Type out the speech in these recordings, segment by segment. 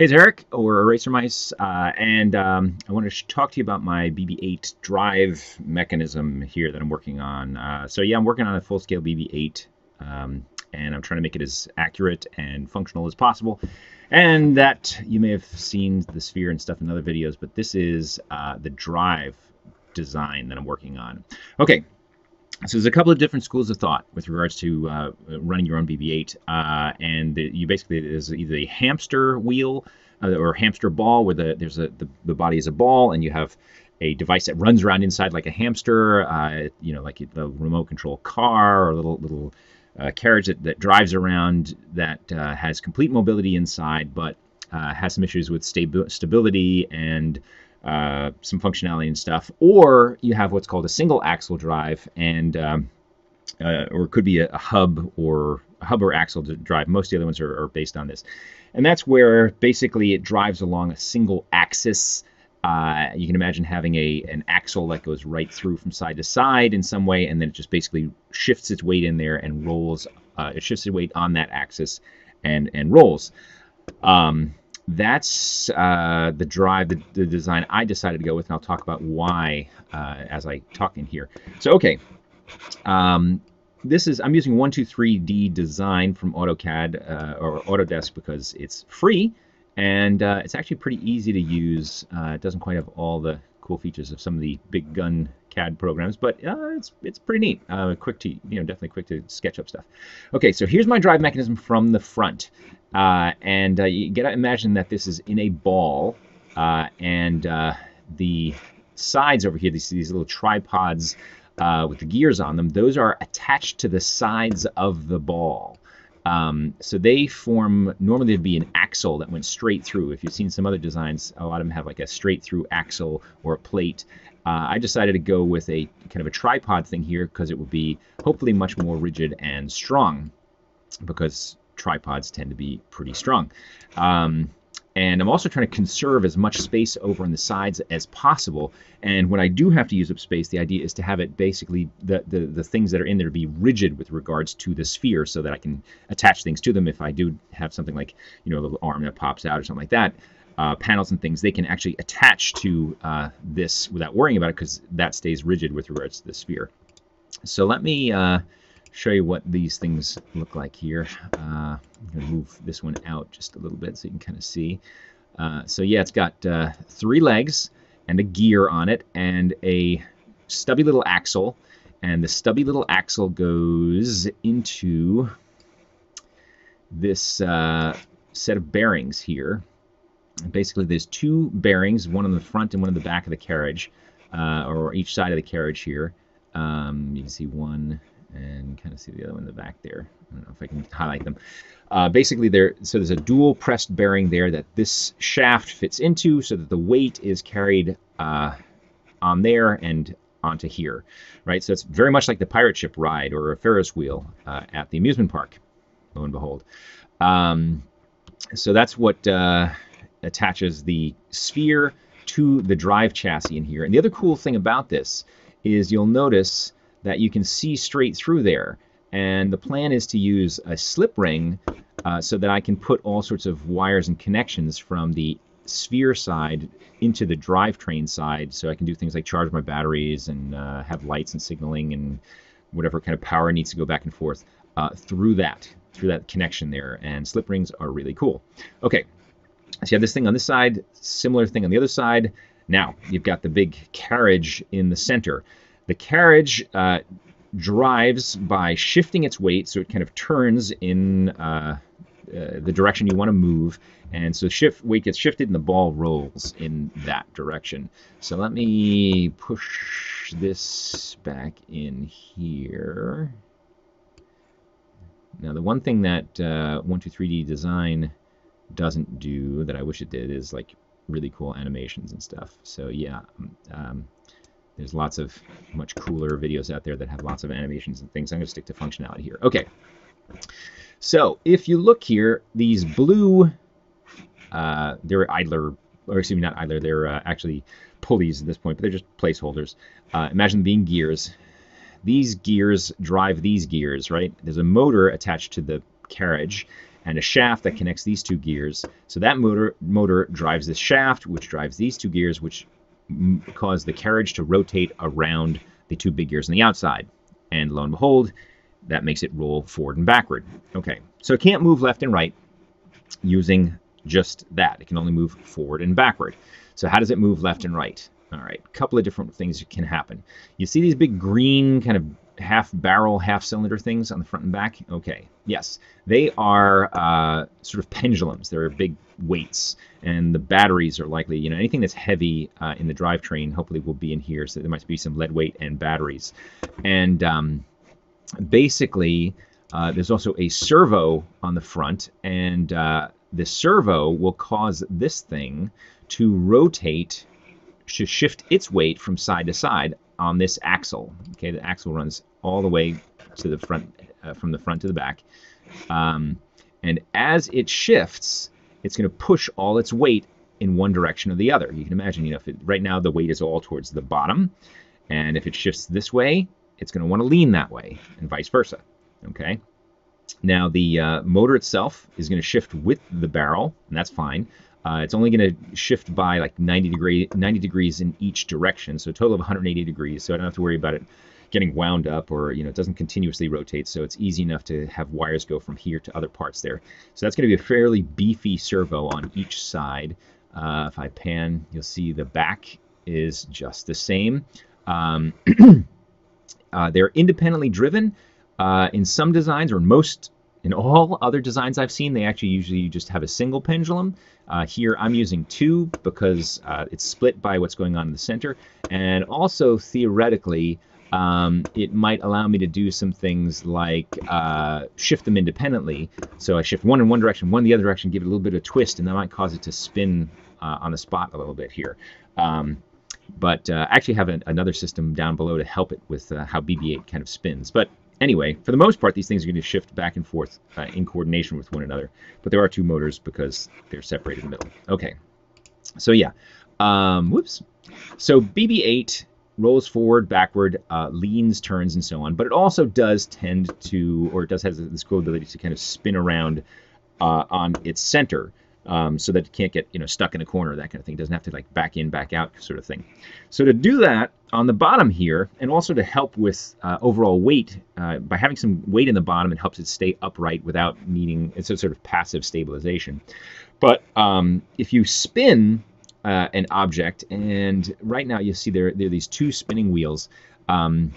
Hey, it's Eric, or Eraser Mice, uh, and um, I want to talk to you about my BB-8 drive mechanism here that I'm working on. Uh, so yeah, I'm working on a full-scale BB-8, um, and I'm trying to make it as accurate and functional as possible. And that, you may have seen the sphere and stuff in other videos, but this is uh, the drive design that I'm working on. Okay, so there's a couple of different schools of thought with regards to uh, running your own BB-8, uh, and the, you basically there's either a hamster wheel uh, or hamster ball where the there's a the, the body is a ball and you have a device that runs around inside like a hamster, uh, you know, like a remote control car or a little little uh, carriage that, that drives around that uh, has complete mobility inside, but has some issues with stability and uh, some functionality and stuff, or you have what's called a single axle drive, and um, uh, or it could be a, a, hub or a hub or axle drive. Most of the other ones are, are, based on this, and that's where basically it drives along a single axis. Uh, you can imagine having a an axle that goes right through from side to side in some way, and then it just basically shifts its weight in there and rolls. Uh, it shifts its weight on that axis and and rolls. Um, that's uh, the drive, the, the, design I decided to go with, and I'll talk about why uh, as I talk in here. So, okay, um, this is I'm using 123D design from AutoCAD uh, or Autodesk because it's free and uh, it's actually pretty easy to use. Uh, it doesn't quite have all the cool features of some of the big gun CAD programs, but uh, it's it's pretty neat. Uh, quick to you know definitely quick to sketch up stuff. Okay, so here's my drive mechanism from the front. Uh, and uh, you got to imagine that this is in a ball, uh, and uh, the sides over here, these, these little tripods with the gears on them, those are attached to the sides of the ball. Um, so they form, normally there'd be an axle that went straight through. If you've seen some other designs, a lot of them have like a straight through axle or a plate. Uh, I decided to go with a kind of a tripod thing here because it would be hopefully much more rigid and strong because tripods tend to be pretty strong. Um, and I'm also trying to conserve as much space over on the sides as possible. And when I do have to use up space, the idea is to have it basically the, the, the things that are in there be rigid with regards to the sphere so that I can attach things to them. If I do have something like, you know, a little arm that pops out or something like that, uh, panels and things, they can actually attach to uh, this without worrying about it because that stays rigid with regards to the sphere. So let me uh, show you what these things look like here. Uh, I'm going to move this one out just a little bit so you can kind of see. Uh, so yeah, it's got uh, three legs and a gear on it and a stubby little axle. And the stubby little axle goes into this uh, set of bearings here. basically, there's two bearings, one on the front and one on the back of the carriage, uh, or each side of the carriage here. Um, you can see one and kind of see the other one in the back there. I don't know if I can highlight them. Uh, basically, there so there's a dual pressed bearing there that this shaft fits into, so that the weight is carried uh, on there and onto here, right? So it's very much like the pirate ship ride or a Ferris wheel uh, at the amusement park. Lo and behold, um, so that's what uh, attaches the sphere to the drive chassis in here. And the other cool thing about this is you'll notice that you can see straight through there. And the plan is to use a slip ring uh, so that I can put all sorts of wires and connections from the sphere side into the drivetrain side so I can do things like charge my batteries and uh, have lights and signaling and whatever kind of power needs to go back and forth uh, through that through that connection there. And slip rings are really cool. Okay so you have this thing on this side similar thing on the other side. Now you've got the big carriage in the center the carriage uh, drives by shifting its weight, so it kind of turns in uh, uh, the direction you want to move, and so shift weight gets shifted and the ball rolls in that direction. So let me push this back in here. Now the one thing that uh, 123D design doesn't do that I wish it did is like really cool animations and stuff. So yeah, um, there's lots of much cooler videos out there that have lots of animations and things. I'm going to stick to functionality here. Okay. So if you look here, these blue, uh, they're idler, or excuse me, not idler, they're uh, actually pulleys at this point, but they're just placeholders. Uh, imagine them being gears. These gears drive these gears, right? There's a motor attached to the carriage, and a shaft that connects these two gears. So that motor motor drives this shaft, which drives these two gears, which cause the carriage to rotate around the two big gears on the outside. And lo and behold, that makes it roll forward and backward. Okay, so it can't move left and right using just that. It can only move forward and backward. So how does it move left and right? All right, a couple of different things can happen. You see these big green kind of half barrel, half cylinder things on the front and back? Okay, yes. They are uh, sort of pendulums. They're big weights, and the batteries are likely, you know, anything that's heavy uh, in the drivetrain hopefully will be in here. So there might be some lead weight and batteries. And um, basically, uh, there's also a servo on the front, and uh, the servo will cause this thing to rotate, to shift its weight from side to side on this axle. Okay, the axle runs all the way to the front, uh, from the front to the back. Um, and as it shifts, it's going to push all its weight in one direction or the other. You can imagine, you know, if it, right now the weight is all towards the bottom, and if it shifts this way, it's going to want to lean that way, and vice versa. Okay. Now the uh, motor itself is going to shift with the barrel, and that's fine. Uh, it's only going to shift by like 90 degree 90 degrees in each direction, so a total of 180 degrees. So I don't have to worry about it getting wound up, or you know, it doesn't continuously rotate. So it's easy enough to have wires go from here to other parts there. So that's going to be a fairly beefy servo on each side. Uh, if I pan, you'll see the back is just the same. Um, uh, they're independently driven. Uh, in some designs, or most, in all other designs I've seen, they actually usually just have a single pendulum. Uh, here I'm using two because uh, it's split by what's going on in the center. And also, theoretically, um, it might allow me to do some things like uh, shift them independently. So I shift one in one direction, one in the other direction, give it a little bit of twist, and that might cause it to spin uh, on the spot a little bit here. Um, but uh, actually have an, another system down below to help it with uh, how BB-8 kind of spins. But Anyway, for the most part, these things are going to shift back and forth uh, in coordination with one another. But there are two motors because they're separated in the middle. Okay, so yeah. Um, whoops. So BB-8 rolls forward, backward, uh, leans, turns, and so on. But it also does tend to, or it does have this cool ability to kind of spin around uh, on its center um, so that it can't get you know stuck in a corner, that kind of thing. It doesn't have to like back in, back out sort of thing. So to do that on the bottom here, and also to help with uh, overall weight, uh, by having some weight in the bottom, it helps it stay upright without needing, it's a sort of passive stabilization. But um, if you spin uh, an object, and right now you see there, there are these two spinning wheels. Um,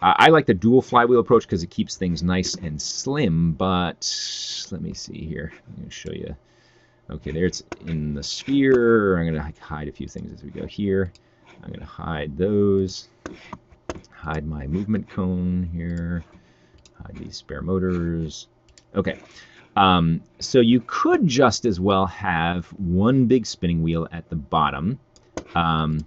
I like the dual flywheel approach because it keeps things nice and slim, but let me see here. I'm going to show you Okay, there it's in the sphere. I'm going to hide a few things as we go here. I'm going to hide those. Hide my movement cone here. Hide these spare motors. Okay. Um, so you could just as well have one big spinning wheel at the bottom. Um,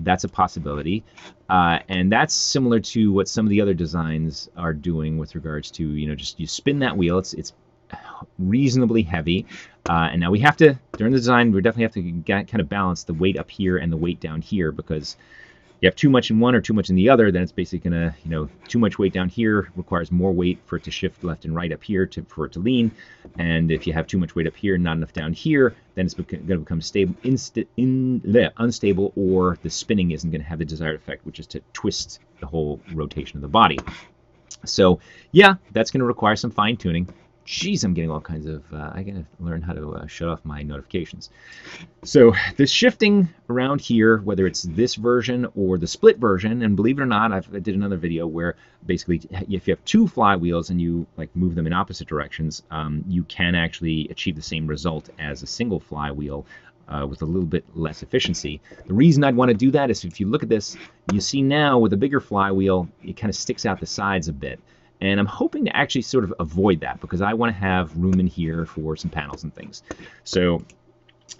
that's a possibility. Uh, and that's similar to what some of the other designs are doing with regards to, you know, just you spin that wheel. It's, it's reasonably heavy. Uh, and now we have to, during the design, we definitely have to get, kind of balance the weight up here and the weight down here because you have too much in one or too much in the other, then it's basically going to, you know, too much weight down here requires more weight for it to shift left and right up here to, for it to lean. And if you have too much weight up here and not enough down here, then it's going to become stable, insta, in, bleh, unstable, or the spinning isn't going to have the desired effect, which is to twist the whole rotation of the body. So yeah, that's going to require some fine tuning. Jeez, I'm getting all kinds of. Uh, I gotta learn how to uh, shut off my notifications. So this shifting around here, whether it's this version or the split version, and believe it or not, I've, I did another video where basically if you have two flywheels and you like move them in opposite directions, um, you can actually achieve the same result as a single flywheel. Uh, with a little bit less efficiency. The reason I'd want to do that is if you look at this, you see now with a bigger flywheel, it kind of sticks out the sides a bit. And I'm hoping to actually sort of avoid that because I want to have room in here for some panels and things. So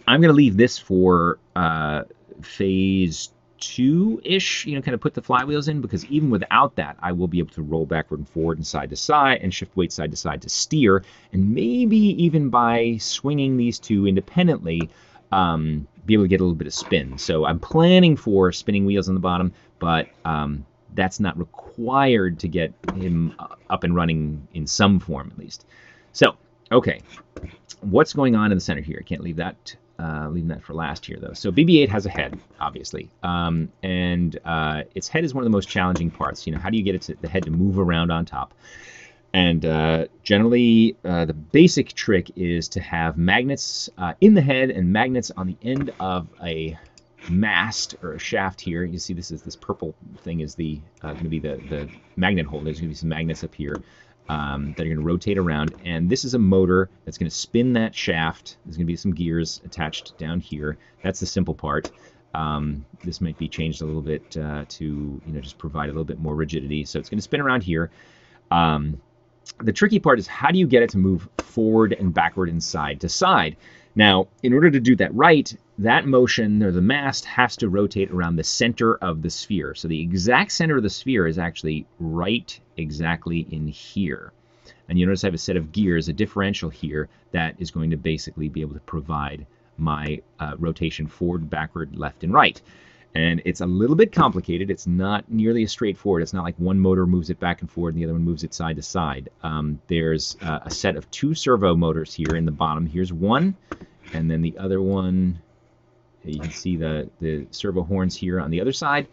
I'm going to leave this for uh, phase two-ish, you know, kind of put the flywheels in because even without that, I will be able to roll backward and forward and side to side and shift weight side to side to steer. And maybe even by swinging these two independently, um, be able to get a little bit of spin. So I'm planning for spinning wheels on the bottom, but um, that's not required to get him up and running in some form at least. So, okay, what's going on in the center here? I can't leave that uh, leaving that for last here though. So BB-8 has a head, obviously, um, and uh, its head is one of the most challenging parts. You know, how do you get it to, the head to move around on top? And uh, generally, uh, the basic trick is to have magnets uh, in the head and magnets on the end of a mast or a shaft here. You see, this is this purple thing is the uh, going to be the the magnet hole. There's going to be some magnets up here um, that are going to rotate around. And this is a motor that's going to spin that shaft. There's going to be some gears attached down here. That's the simple part. Um, this might be changed a little bit uh, to you know just provide a little bit more rigidity. So it's going to spin around here. Um, the tricky part is how do you get it to move forward and backward and side to side? Now, in order to do that right, that motion or the mast has to rotate around the center of the sphere. So the exact center of the sphere is actually right exactly in here. And you notice I have a set of gears, a differential here, that is going to basically be able to provide my uh, rotation forward, backward, left, and right. And it's a little bit complicated. It's not nearly as straightforward. It's not like one motor moves it back and forward and the other one moves it side to side. Um, there's uh, a set of two servo motors here in the bottom. Here's one, and then the other one, you can see the, the servo horns here on the other side.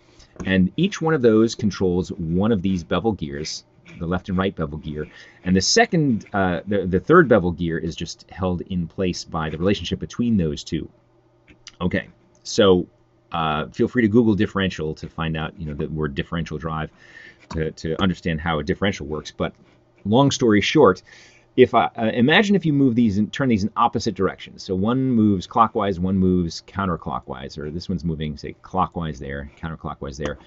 And each one of those controls one of these bevel gears, the left and right bevel gear. And the second, uh, the, the third bevel gear is just held in place by the relationship between those two. Okay, so uh, feel free to Google differential to find out, you know, the word differential drive to, to understand how a differential works. But long story short, if I uh, imagine if you move these and turn these in opposite directions. So one moves clockwise, one moves counterclockwise, or this one's moving, say, clockwise there, counterclockwise there.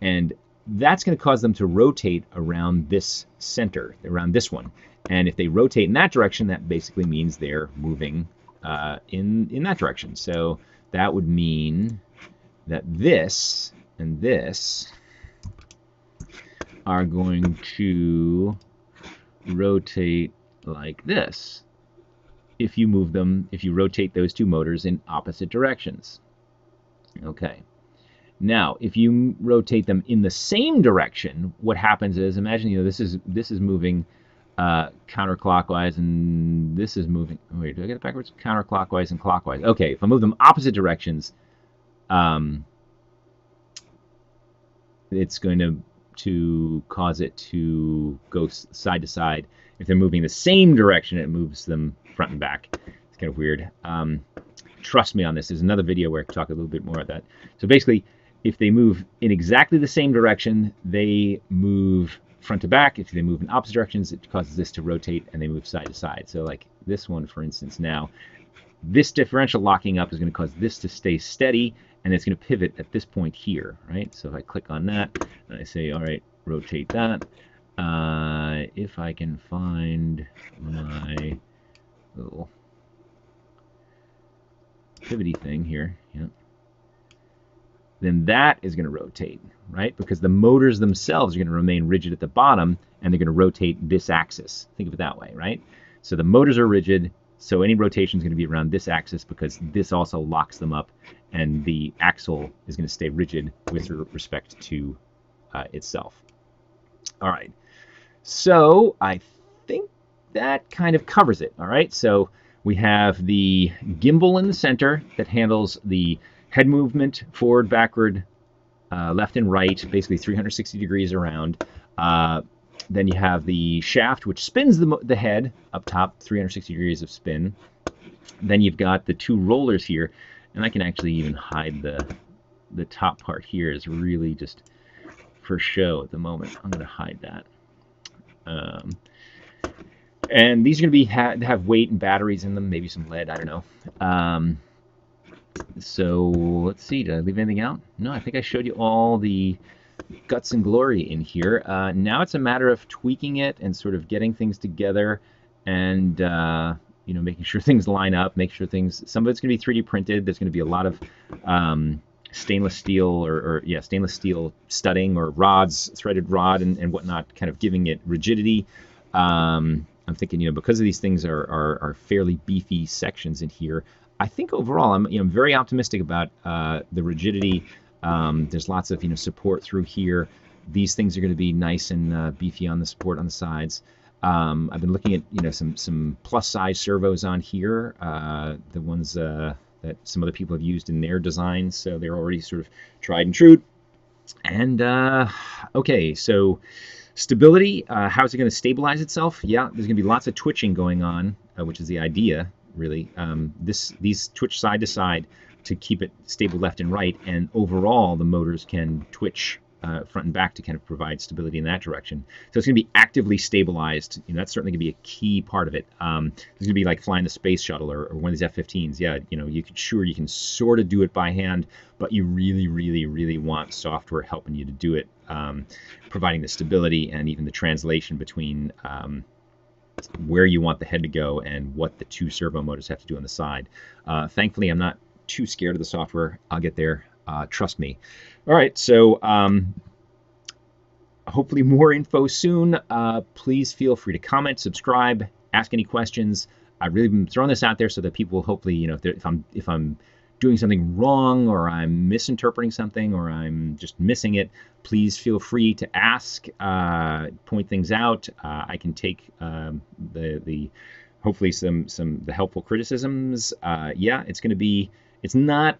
And that's going to cause them to rotate around this center, around this one. And if they rotate in that direction, that basically means they're moving uh, in, in that direction. So that would mean that this and this are going to rotate like this if you move them, if you rotate those two motors in opposite directions. Okay. Now, if you rotate them in the same direction, what happens is, imagine you know this is this is moving uh, counterclockwise, and this is moving. Wait, do I get it backwards? Counterclockwise and clockwise. Okay, if I move them opposite directions, um, it's going to to cause it to go side to side. If they're moving the same direction, it moves them front and back. It's kind of weird. Um, trust me on this. There's another video where I talk a little bit more about that. So basically, if they move in exactly the same direction, they move front to back. If they move in opposite directions, it causes this to rotate and they move side to side. So like this one, for instance, now, this differential locking up is going to cause this to stay steady and it's going to pivot at this point here, right? So if I click on that and I say, all right, rotate that, uh, if I can find my little pivoty thing here, yeah, then that is going to rotate, right? Because the motors themselves are going to remain rigid at the bottom and they're going to rotate this axis. Think of it that way, right? So the motors are rigid, so any rotation is going to be around this axis because this also locks them up and the axle is going to stay rigid with respect to uh, itself. All right. So I think that kind of covers it. All right. So we have the gimbal in the center that handles the head movement forward, backward, uh, left and right, basically 360 degrees around. Uh, then you have the shaft, which spins the, the head up top, 360 degrees of spin. Then you've got the two rollers here, and I can actually even hide the the top part here is really just for show at the moment. I'm going to hide that. Um, and these are going to be ha have weight and batteries in them, maybe some lead, I don't know. Um, so let's see, did I leave anything out? No, I think I showed you all the guts and glory in here. Uh, now it's a matter of tweaking it and sort of getting things together and uh, you know making sure things line up, make sure things. Some of it's going to be 3D printed. There's going to be a lot of um, stainless steel or, or, yeah stainless steel studding or rods, threaded rod and, and whatnot, kind of giving it rigidity. Um, I'm thinking you know because of these things are, are, are fairly beefy sections in here. I think overall I'm you know very optimistic about uh, the rigidity um, there's lots of you know support through here. These things are going to be nice and uh, beefy on the support on the sides. Um, I've been looking at you know some some plus size servos on here, uh, the ones uh, that some other people have used in their designs, so they're already sort of tried and true. And uh, okay, so stability, uh, how's it going to stabilize itself? Yeah, there's going to be lots of twitching going on, uh, which is the idea, really. Um, this these twitch side to side to keep it stable left and right, and overall the motors can twitch uh, front and back to kind of provide stability in that direction. So it's going to be actively stabilized. You know, that's certainly going to be a key part of it. Um, it's going to be like flying the space shuttle or, or one of these F-15s. Yeah, you know, you can sure you can sort of do it by hand, but you really, really, really want software helping you to do it, um, providing the stability and even the translation between. Um, where you want the head to go and what the two servo motors have to do on the side. Uh, thankfully, I'm not too scared of the software. I'll get there. Uh, trust me. All right, so um, hopefully more info soon. Uh, please feel free to comment, subscribe, ask any questions. I've really been throwing this out there so that people will hopefully, you know, if, if I'm if I'm doing something wrong or I'm misinterpreting something or I'm just missing it, please feel free to ask, uh, point things out. Uh, I can take um, the the hopefully some some the helpful criticisms. Uh, yeah, it's going to be. It's not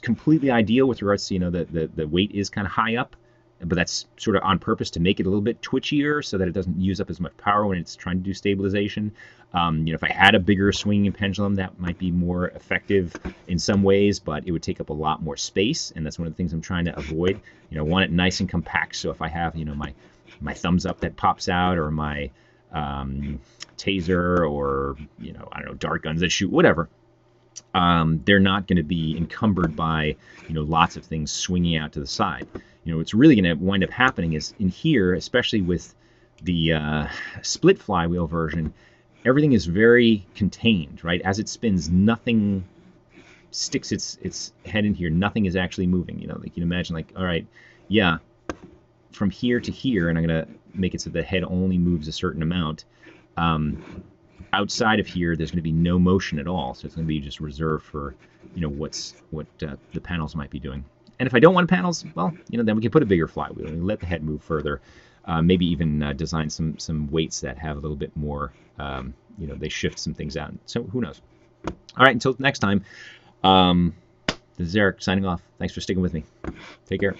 completely ideal with regards to you know the the, the weight is kind of high up but that's sort of on purpose to make it a little bit twitchier so that it doesn't use up as much power when it's trying to do stabilization. Um, you know, if I had a bigger swinging pendulum, that might be more effective in some ways, but it would take up a lot more space, and that's one of the things I'm trying to avoid. You know, want it nice and compact, so if I have, you know, my my thumbs up that pops out, or my um, taser, or you know, I don't know, dart guns that shoot, whatever, um, they're not going to be encumbered by you know lots of things swinging out to the side. You know what's really going to wind up happening is in here, especially with the uh, split flywheel version, everything is very contained. Right as it spins, nothing sticks its its head in here. Nothing is actually moving. You know, like you can imagine, like all right, yeah, from here to here, and I'm going to make it so the head only moves a certain amount. Um, outside of here, there's going to be no motion at all. So it's going to be just reserved for, you know, what's what uh, the panels might be doing. And if I don't want panels, well, you know, then we can put a bigger flywheel and let the head move further. Uh, maybe even uh, design some some weights that have a little bit more, um, you know, they shift some things out. So who knows? All right, until next time. Um, this is Eric signing off. Thanks for sticking with me. Take care.